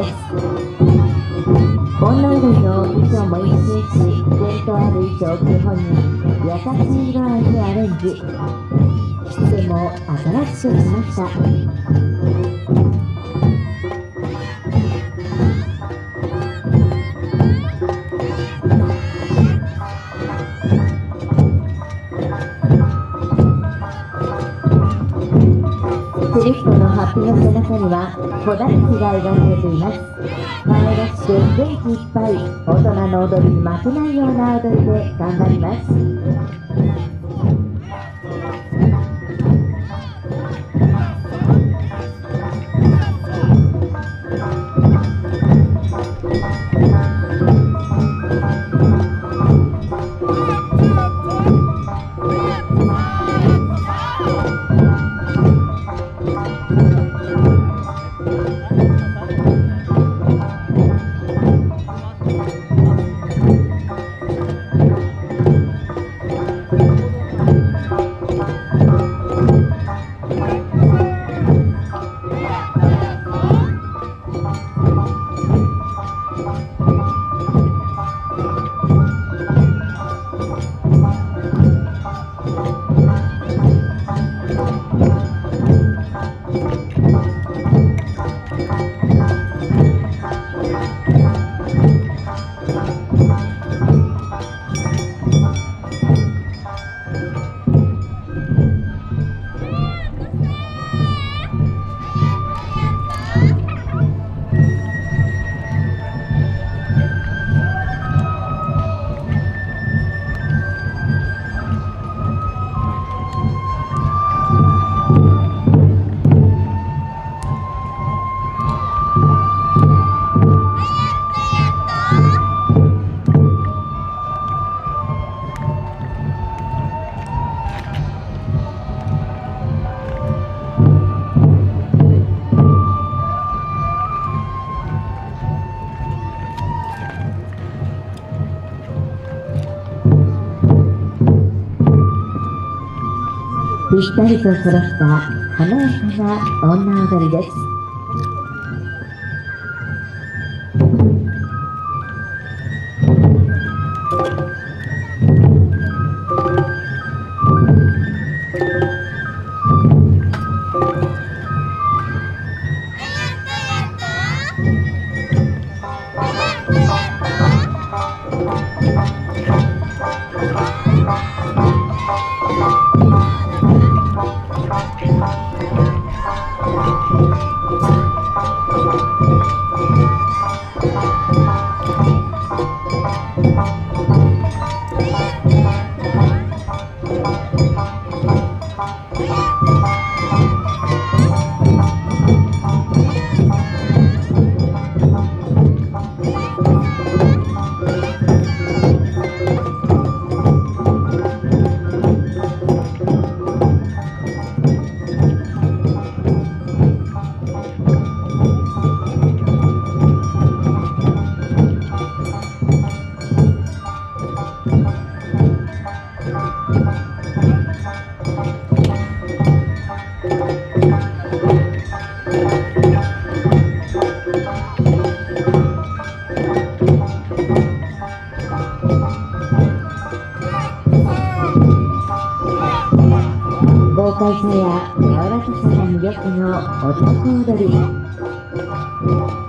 です。女踊りの衣装も一新し伝統ある衣装を基本に優しい色合いにアレンジ。でも新しくしました。には子だきが描かれています。可愛らしく元気いっぱい大人の踊りに負けないような踊りで頑張ります。しったりと揃った華やかな女踊りです。豪快さや柔らかさが魅力の男踊り。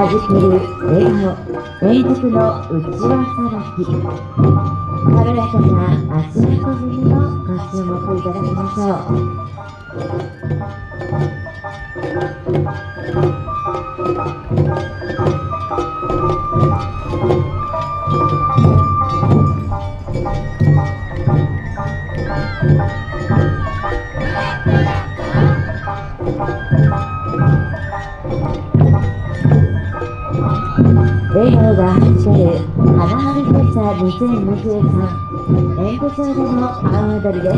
弾ける笑顔連続のうちわさばき軽やかな足運びにもご注目いただきましょう。した2023演舞場での阿波踊りです。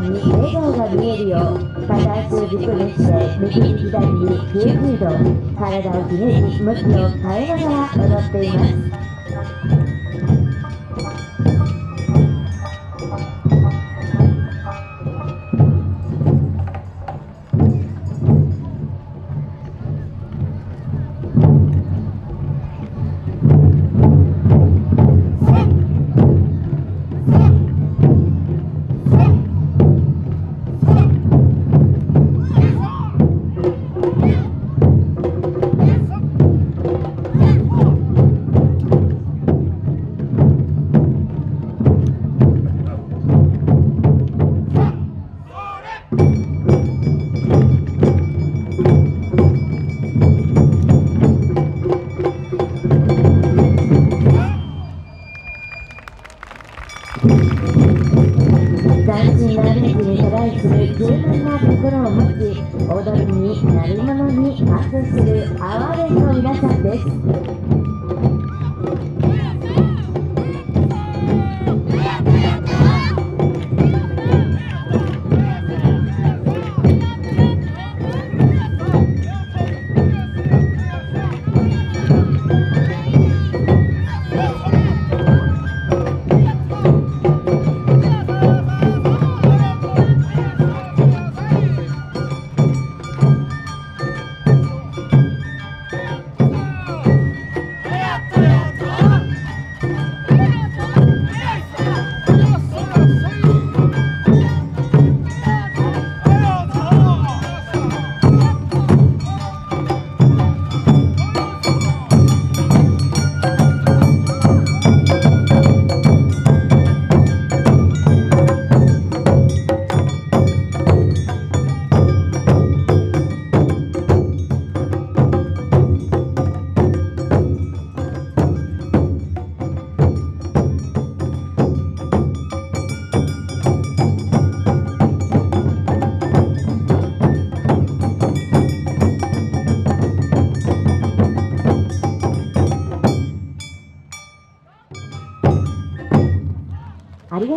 のお客様に笑顔が見えるよう片足を軸にして右に左に90度体をひねり向きを変えながら踊っています。斬新なアレンジにトライする柔軟な心を持ち踊りに鳴り物にパスする哀れの皆さんです。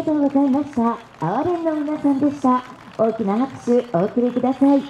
がとうございました。哀れんの皆さんでした。大きな拍手お送りください。